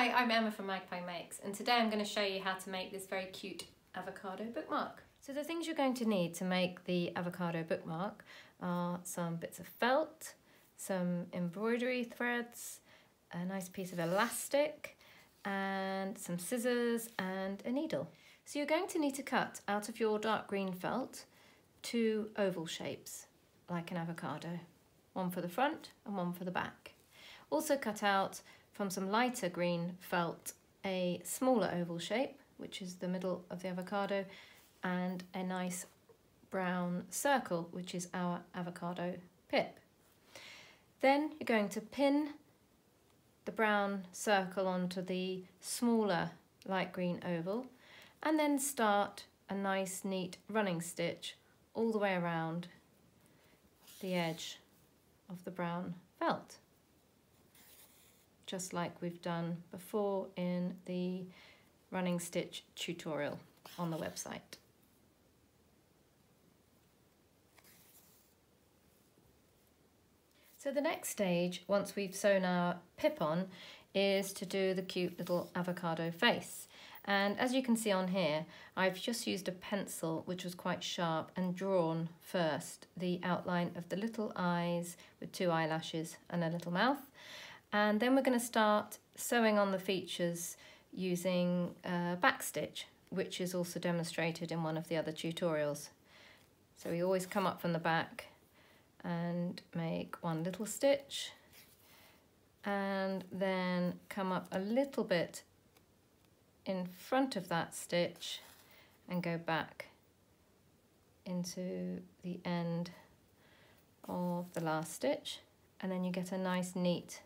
Hi, I'm Emma from Magpie Makes and today I'm going to show you how to make this very cute avocado bookmark. So the things you're going to need to make the avocado bookmark are some bits of felt, some embroidery threads, a nice piece of elastic and some scissors and a needle. So you're going to need to cut out of your dark green felt two oval shapes like an avocado, one for the front and one for the back. Also cut out from some lighter green felt a smaller oval shape, which is the middle of the avocado, and a nice brown circle, which is our avocado pip. Then you're going to pin the brown circle onto the smaller light green oval and then start a nice neat running stitch all the way around the edge of the brown felt just like we've done before in the running stitch tutorial on the website. So the next stage, once we've sewn our pip on, is to do the cute little avocado face. And as you can see on here, I've just used a pencil which was quite sharp and drawn first the outline of the little eyes with two eyelashes and a little mouth. And then we're going to start sewing on the features using uh, backstitch, which is also demonstrated in one of the other tutorials. So we always come up from the back and make one little stitch and then come up a little bit in front of that stitch and go back into the end of the last stitch and then you get a nice neat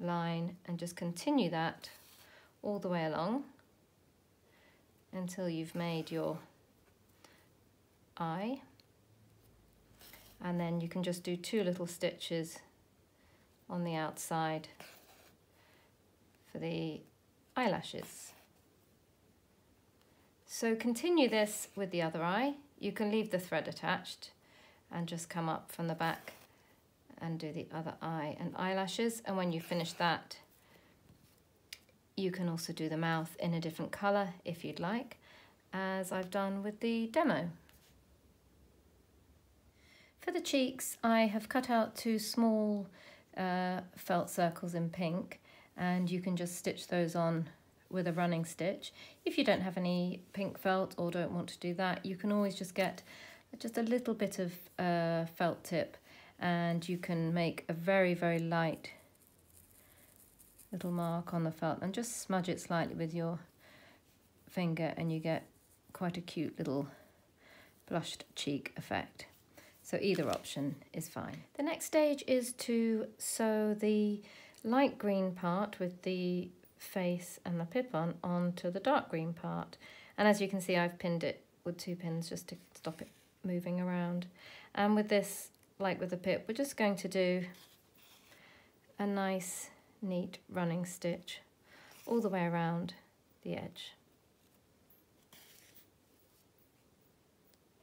line and just continue that all the way along until you've made your eye and then you can just do two little stitches on the outside for the eyelashes. So continue this with the other eye. You can leave the thread attached and just come up from the back and do the other eye and eyelashes. And when you finish that, you can also do the mouth in a different colour if you'd like, as I've done with the demo. For the cheeks, I have cut out two small uh, felt circles in pink and you can just stitch those on with a running stitch. If you don't have any pink felt or don't want to do that, you can always just get just a little bit of uh, felt tip and you can make a very, very light little mark on the felt and just smudge it slightly with your finger and you get quite a cute little blushed cheek effect. So either option is fine. The next stage is to sew the light green part with the face and the pip on onto the dark green part. And as you can see, I've pinned it with two pins just to stop it moving around. And with this like with the pip, we're just going to do a nice neat running stitch all the way around the edge.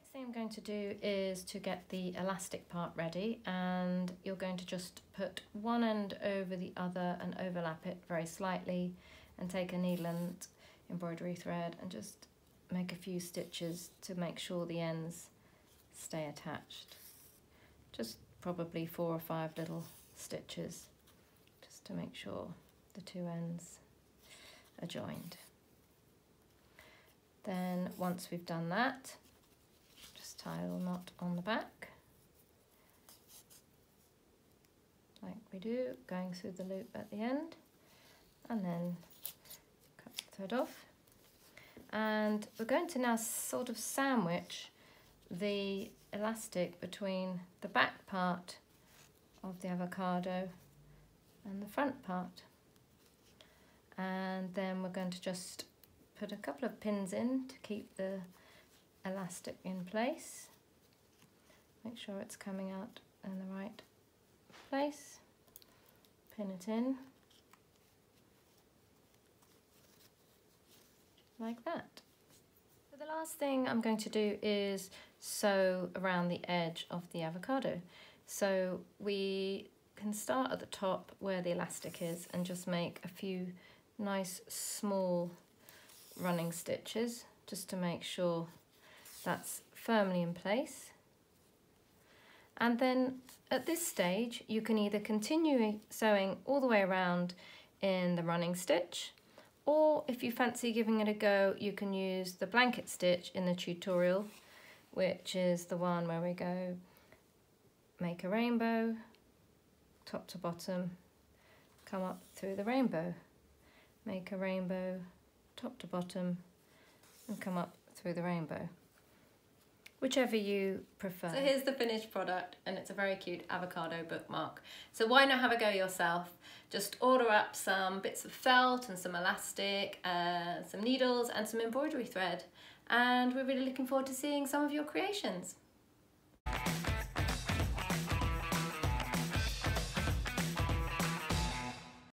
Next thing I'm going to do is to get the elastic part ready and you're going to just put one end over the other and overlap it very slightly and take a needle and embroidery thread and just make a few stitches to make sure the ends stay attached just probably four or five little stitches just to make sure the two ends are joined. Then once we've done that, just tie a little knot on the back, like we do, going through the loop at the end, and then cut the thread off. And we're going to now sort of sandwich the elastic between the back part of the avocado and the front part. And then we're going to just put a couple of pins in to keep the elastic in place. Make sure it's coming out in the right place. Pin it in. Like that. So the last thing I'm going to do is sew around the edge of the avocado. So we can start at the top where the elastic is and just make a few nice small running stitches just to make sure that's firmly in place. And then at this stage, you can either continue sewing all the way around in the running stitch, or if you fancy giving it a go, you can use the blanket stitch in the tutorial, which is the one where we go make a rainbow, top to bottom, come up through the rainbow, make a rainbow, top to bottom, and come up through the rainbow whichever you prefer. So here's the finished product and it's a very cute avocado bookmark. So why not have a go yourself? Just order up some bits of felt and some elastic, uh, some needles and some embroidery thread. And we're really looking forward to seeing some of your creations.